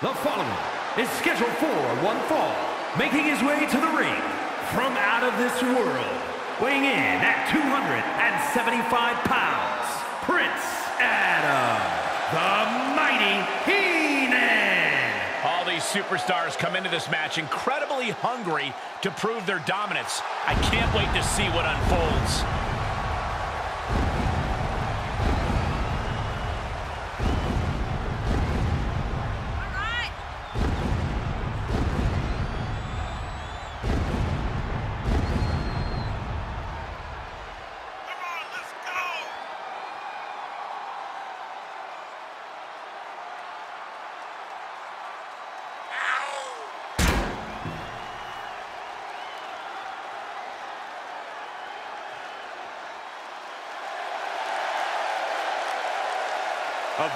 The following is scheduled for one fall, making his way to the ring from out of this world, weighing in at 275 pounds, Prince Adam, the mighty He-Man. All these superstars come into this match incredibly hungry to prove their dominance. I can't wait to see what unfolds.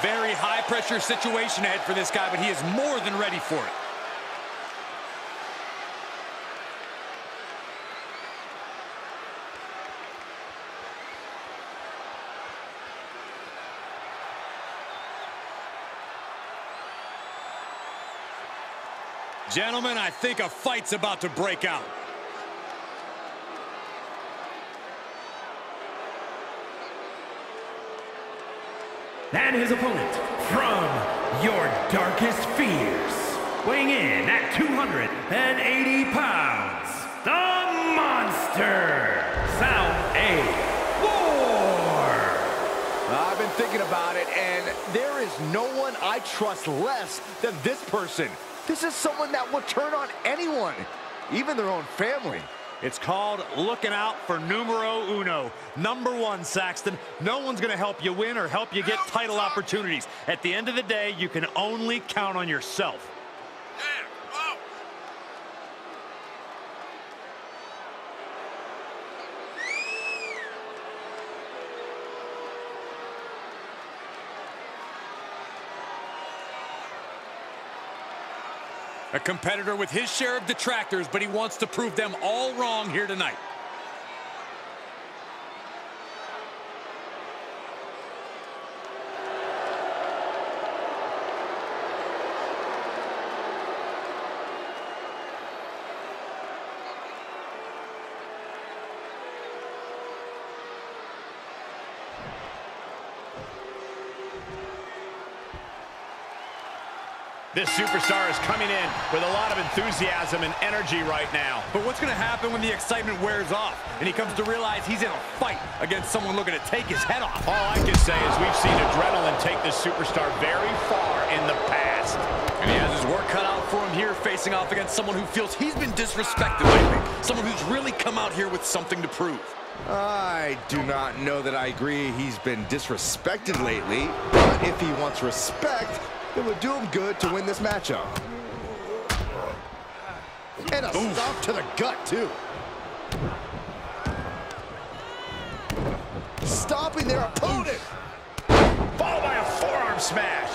Very high-pressure situation ahead for this guy, but he is more than ready for it. Gentlemen, I think a fight's about to break out. And his opponent from your darkest fears, weighing in at 280 pounds, the Monster, Sound A. War. I've been thinking about it, and there is no one I trust less than this person. This is someone that would turn on anyone, even their own family. It's called looking out for numero uno. Number one, Saxton. No one's going to help you win or help you get title opportunities. At the end of the day, you can only count on yourself. A competitor with his share of detractors, but he wants to prove them all wrong here tonight. This superstar is coming in with a lot of enthusiasm and energy right now. But what's going to happen when the excitement wears off and he comes to realize he's in a fight against someone looking to take his head off? All I can say is we've seen adrenaline take this superstar very far in the past. And he has his work cut out for him here facing off against someone who feels he's been disrespected lately. Someone who's really come out here with something to prove. I do not know that I agree he's been disrespected lately, but if he wants respect, it would do him good to win this matchup. And a Oof. stop to the gut, too. Stopping their opponent. Followed by a forearm smash.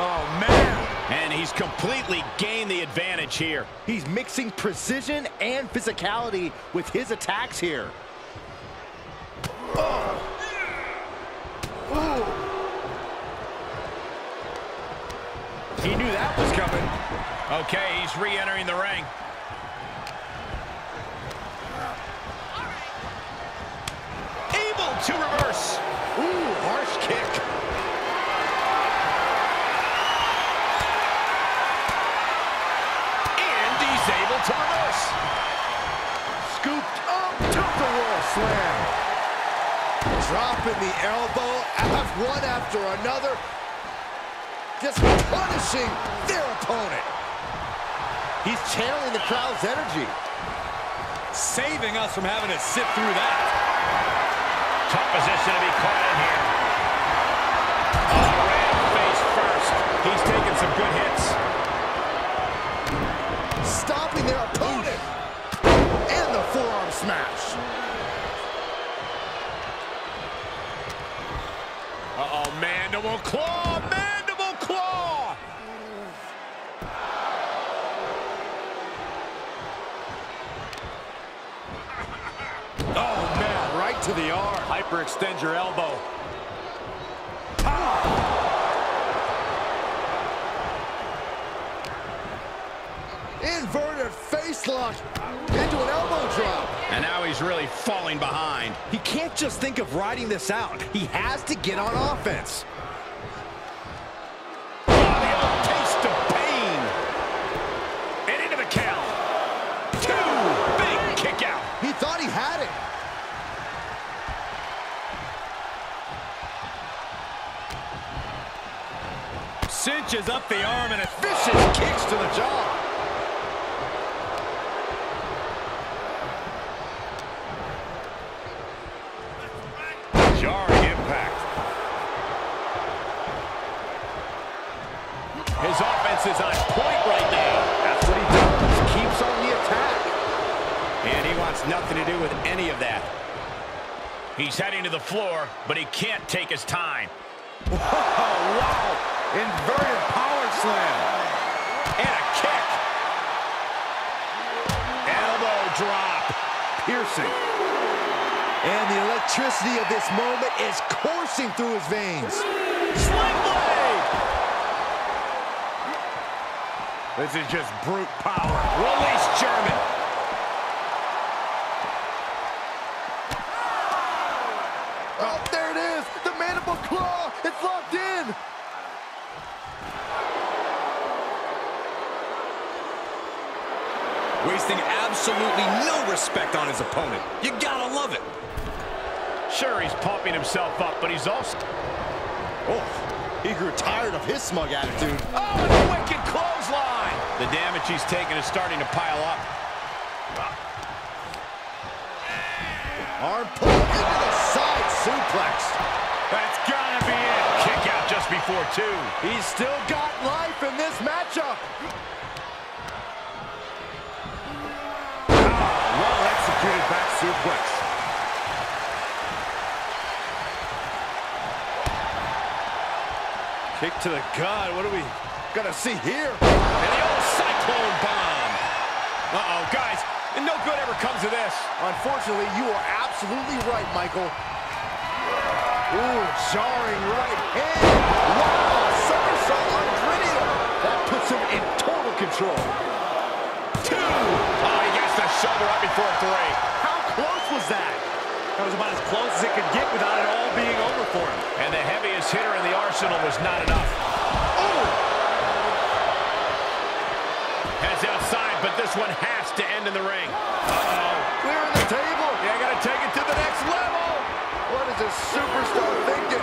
Oh, man. And he's completely gained the advantage here. He's mixing precision and physicality with his attacks here. He knew that was coming. Okay, he's re-entering the ring. Able to reverse. Ooh, harsh kick. And he's able to reverse. Scooped up, took the roll slam. Dropping the elbow, one after another, just punishing their opponent. He's channeling the crowd's energy. Saving us from having to sit through that. Tough position to be caught in here. Oh, ran face first. He's taking some good hits. Stopping their opponent. And the forearm smash. Mandible claw, mandible claw! oh, man, right to the arm. Hyperextend your elbow. Ah. Inverted face lock into an elbow drop. And now he's really falling behind. He can't just think of riding this out. He has to get on offense. Cinches up the arm and a Vicious kicks to the jaw. Jarring impact. His offense is on point right now. That's what he does. Keeps on the attack. And he wants nothing to do with any of that. He's heading to the floor, but he can't take his time. Oh, wow. Inverted slam. And a kick. Elbow drop. Piercing. And the electricity of this moment is coursing through his veins. Sling blade. This is just brute power. Release German. Oh, there it is. The mandible claw. It's locked in. Wasting absolutely no respect on his opponent. You gotta love it. Sure, he's pumping himself up, but he's also... Oh, he grew tired of his smug attitude. Oh, and a wicked clothesline. The damage he's taken is starting to pile up. Arm pull into the side suplex. That's gotta be it. Kick out just before two. He's still got life in this matchup. Kick to the gut. What are we gonna see here? And the old cyclone bomb. Uh-oh, guys, no good ever comes of this. Unfortunately, you are absolutely right, Michael. Ooh, jarring right hand. Wow, somersault on Grittier. That puts him in total control. Two. Oh, he gets the shoulder up before three. How close was that? That was about as close as it could get without it all being over for him. And the heaviest hitter in the arsenal was not enough. Oh! Heads outside, but this one has to end in the ring. Uh-oh. Clearing the table. Yeah, gotta take it to the next level. What is this superstar thinking?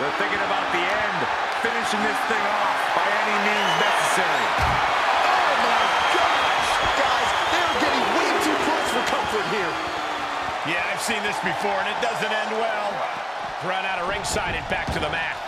They're thinking about the end, finishing this thing off by any means necessary. Oh my gosh! Guys, they're getting way too close for comfort here. Yeah, I've seen this before, and it doesn't end well. Run out of ringside and back to the mat.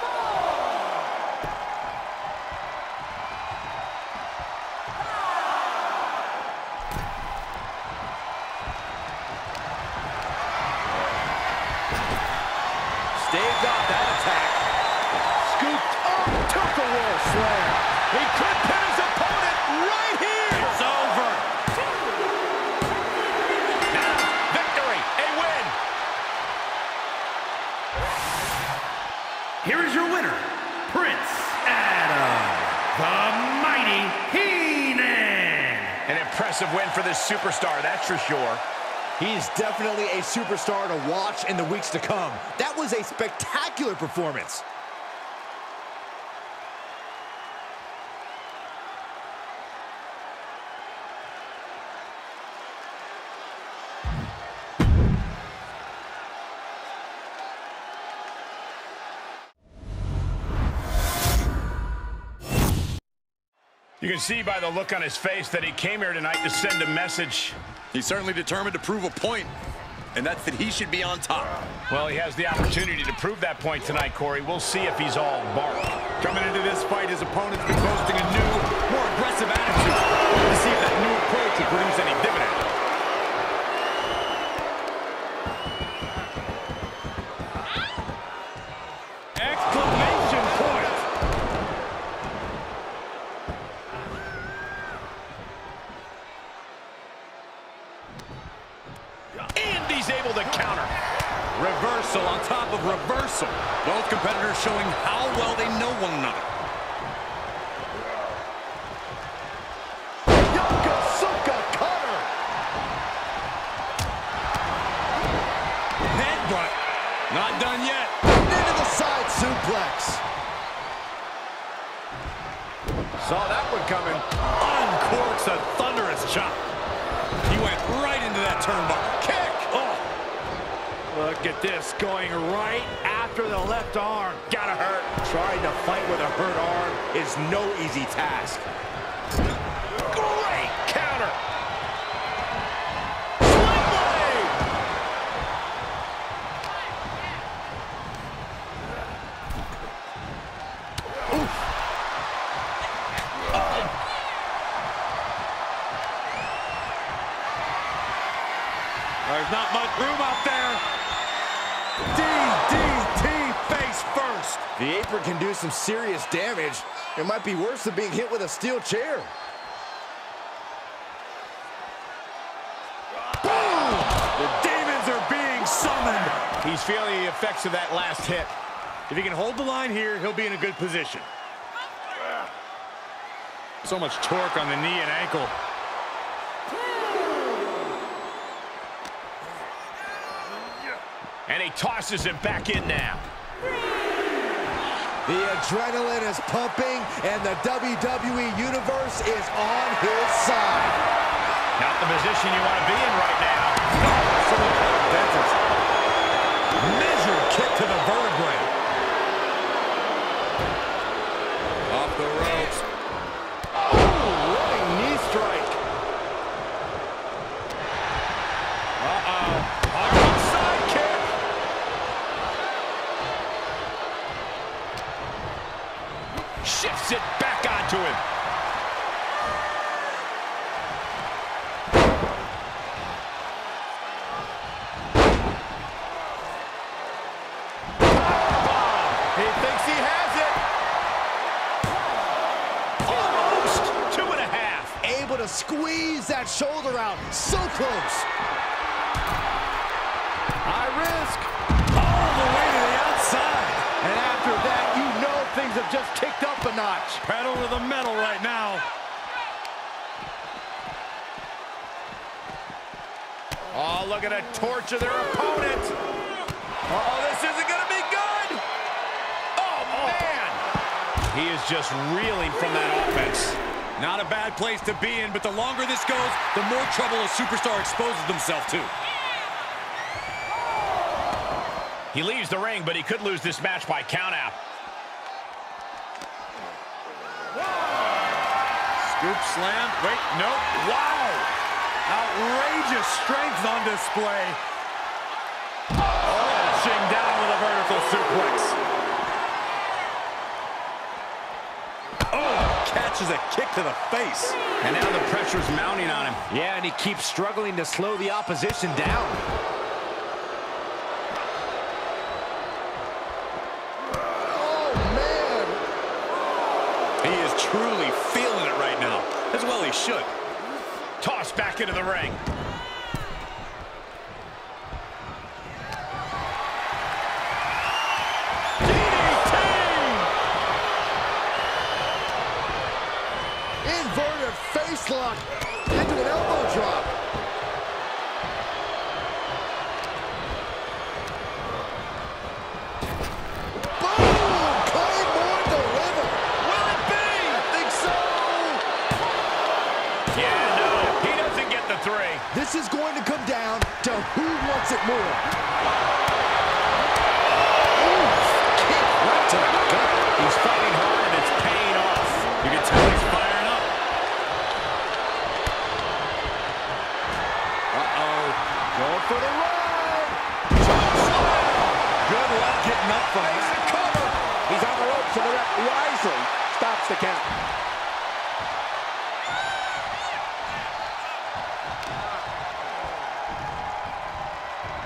Here is your winner, Prince Adam, the mighty He-Man. An impressive win for this superstar, that's for sure. He's definitely a superstar to watch in the weeks to come. That was a spectacular performance. You can see by the look on his face that he came here tonight to send a message. He's certainly determined to prove a point, and that's that he should be on top. Well, he has the opportunity to prove that point tonight, Corey. We'll see if he's all bark. Coming into this fight, his opponent's been boasting a new, more aggressive attitude. To see if that new approach will produce any dividend. Exclamation competitors showing how well they know one another. Yokosuka cutter! Headbutt. Not done yet. Into the side suplex. Saw that one coming. Uncorks a thunderous chop. Look at this, going right after the left arm. Gotta hurt. Trying to fight with a hurt arm is no easy task. Great counter. There's not much The apron can do some serious damage. It might be worse than being hit with a steel chair. Boom! The demons are being summoned. He's feeling the effects of that last hit. If he can hold the line here, he'll be in a good position. So much torque on the knee and ankle. And he tosses him back in now. The adrenaline is pumping, and the WWE Universe is on his side. Not the position you want to be in right now. Oh, dentist. Measured kick to the vertebrae. Able to squeeze that shoulder out. So close. High risk. All the way to the outside. And after that, you know things have just kicked up a notch. Pedal to the metal right now. Oh, look at a torture their opponent. Uh-oh, this isn't going to be good. Oh, man. He is just reeling from that offense. Not a bad place to be in, but the longer this goes, the more trouble a superstar exposes himself to. He leaves the ring, but he could lose this match by countout. Scoop slam. Wait, nope. Wow. Outrageous strength on display. Crashing down with a vertical suplex. Oh, catches a kick to the face. And now the pressure's mounting on him. Yeah, and he keeps struggling to slow the opposition down. Oh, man. He is truly feeling it right now. As well he should. Tossed back into the ring. Into an elbow drop. Boom! Claymore delivered. Will it be? I think so. Yeah, no, he doesn't get the three. This is going to come down to who wants it more. Going for the run. Good luck getting up from that. cover. He's on the ropes, and the ref wisely stops the count.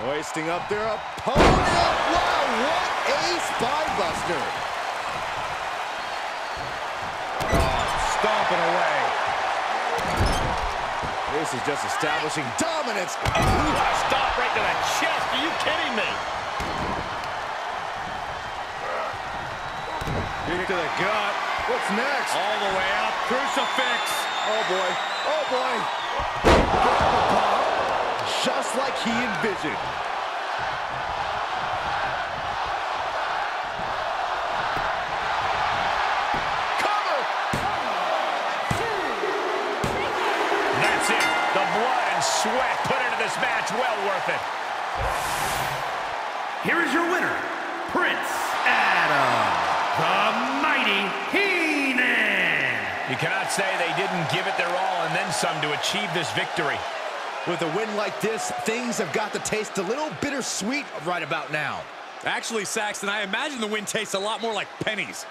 Hoisting up their opponent. Wow, what a spinebuster. Oh, stomping away. This is just establishing dominance. Ooh, stop right to the chest. Are you kidding me? Kick to the gut. What's next? All the way up. Crucifix. Oh, boy. Oh, boy. Just like he envisioned. It's well worth it. Here is your winner, Prince Adam, the Mighty He-Man. You cannot say they didn't give it their all and then some to achieve this victory. With a win like this, things have got to taste a little bittersweet right about now. Actually, Saxton, I imagine the win tastes a lot more like pennies.